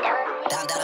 down, down.